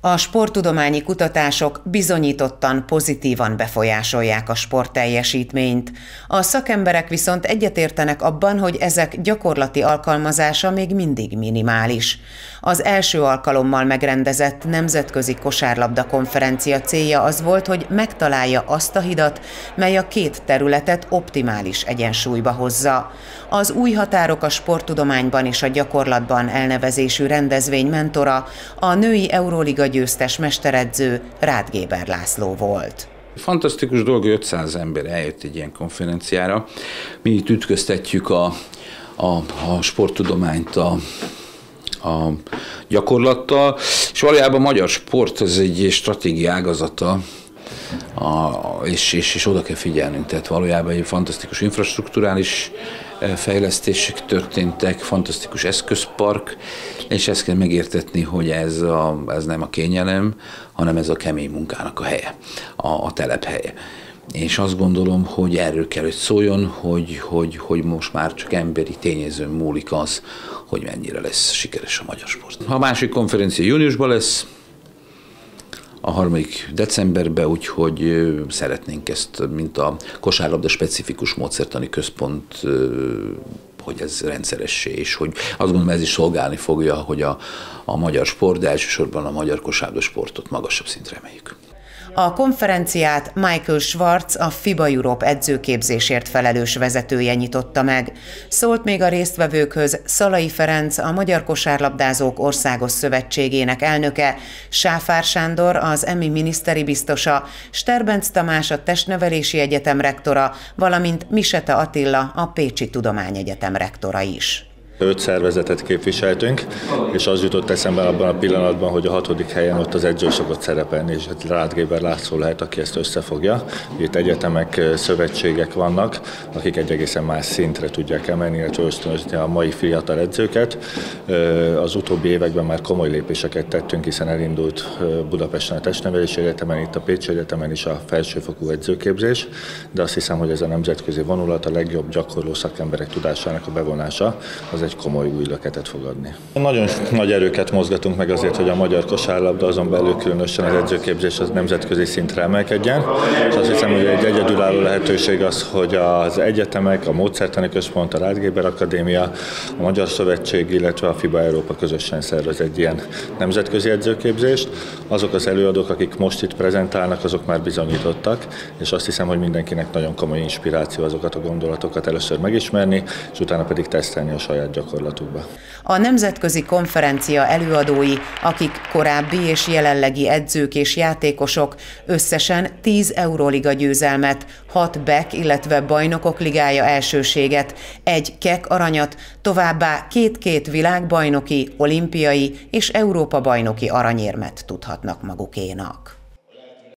A sporttudományi kutatások bizonyítottan pozitívan befolyásolják a sportteljesítményt. A szakemberek viszont egyetértenek abban, hogy ezek gyakorlati alkalmazása még mindig minimális. Az első alkalommal megrendezett nemzetközi kosárlabda konferencia célja az volt, hogy megtalálja azt a hidat, mely a két területet optimális egyensúlyba hozza. Az új határok a sporttudományban és a gyakorlatban elnevezésű rendezvény mentora, a női Euróliga győztes mesteredző Rád Géber László volt. Fantasztikus dolog, hogy 500 ember eljött egy ilyen konferenciára. Mi itt ütköztetjük a, a, a sporttudományt a, a gyakorlattal, és valójában a magyar sport az egy stratégiai ágazata, a, és, és, és oda kell figyelnünk. Tehát valójában egy fantasztikus infrastruktúrális fejlesztések történtek, fantasztikus eszközpark, és ezt kell megértetni, hogy ez, a, ez nem a kényelem, hanem ez a kemény munkának a helye, a, a telephelye. És azt gondolom, hogy erről kell, hogy szóljon, hogy, hogy, hogy most már csak emberi tényezőn múlik az, hogy mennyire lesz sikeres a magyar sport. A másik konferencia júniusban lesz, a harmadik decemberben, úgyhogy szeretnénk ezt, mint a kosárlabda specifikus módszertani központ, hogy ez rendszeressé, és hogy azt gondolom ez is szolgálni fogja, hogy a, a magyar sport, de elsősorban a magyar kosárlabda sportot magasabb szintre emeljük. A konferenciát Michael Schwartz, a FIBA Europe edzőképzésért felelős vezetője nyitotta meg. Szólt még a résztvevőkhöz Szalai Ferenc, a Magyar Kosárlabdázók Országos Szövetségének elnöke, Sáfár Sándor, az EMI miniszteri biztosa, Sterbenc Tamás, a Testnevelési Egyetem rektora, valamint Miseta Attila, a Pécsi Tudományegyetem rektora is öt szervezetet képviseltünk, és az jutott eszembe abban a pillanatban, hogy a hatodik helyen ott az edző szokott szerepelni, és hát Rád Géber László lehet, aki ezt összefogja. Itt egyetemek, szövetségek vannak, akik egy egészen más szintre tudják emelni, illetve ösztönözni a mai fiatal edzőket. Az utóbbi években már komoly lépéseket tettünk, hiszen elindult Budapesten a testnevelési egyetemen, itt a Pécsi Egyetemen is a felsőfokú edzőképzés, de azt hiszem, hogy ez a nemzetközi vonulat a legjobb gyakorló szakemberek tudásának a bevonása, az egy komoly új löketet fog adni. Nagyon nagy erőket mozgatunk meg azért, hogy a magyar kosárlabda azon belül különösen az edzőképzés az nemzetközi szintre emelkedjen, és azt hiszem, hogy egy lehetőség az, hogy az egyetemek, a Módszertani Központ, a Rádgéber Akadémia, a Magyar Szövetség, illetve a FIBA Európa közösen szervez egy ilyen nemzetközi edzőképzést. Azok az előadók, akik most itt prezentálnak, azok már bizonyítottak, és azt hiszem, hogy mindenkinek nagyon komoly inspiráció azokat a gondolatokat először megismerni, és utána pedig tesztelni a saját gyakorlatukba. A nemzetközi konferencia előadói, akik korábbi és jelenlegi edzők és játékosok összesen 10 Euróliga győzelmet, 6 BEK, illetve Bajnokok Ligája elsőséget, egy KEK aranyat, továbbá két-két világbajnoki, olimpiai és Európa bajnoki aranyérmet tudhatnak magukénak.